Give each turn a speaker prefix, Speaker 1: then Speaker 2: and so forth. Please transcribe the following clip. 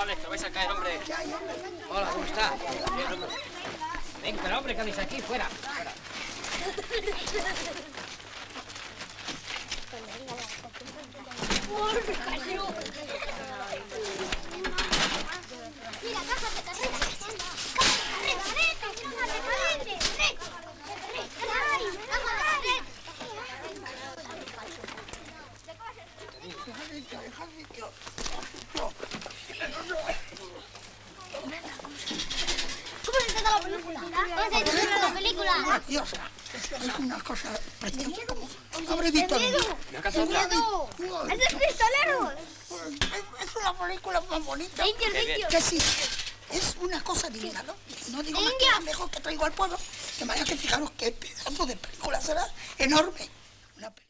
Speaker 1: Hola, ¿cómo está? Venga, hombre, ¿qué hacéis aquí? Fuera. fuera.
Speaker 2: Mira, ¿Cómo se trata la película? ¿Cómo se trata la película?
Speaker 3: Preciosa. Es una cosa preciosa. habré visto en mi vida.
Speaker 2: ¡Qué miedo! ¡Es de pistoleros!
Speaker 3: Es una película más bonita. Que sí, es una cosa divina, ¿no? No digo más que mejor que traigo al pueblo. De manera que fijaros qué pedazo de película será enorme. Una película.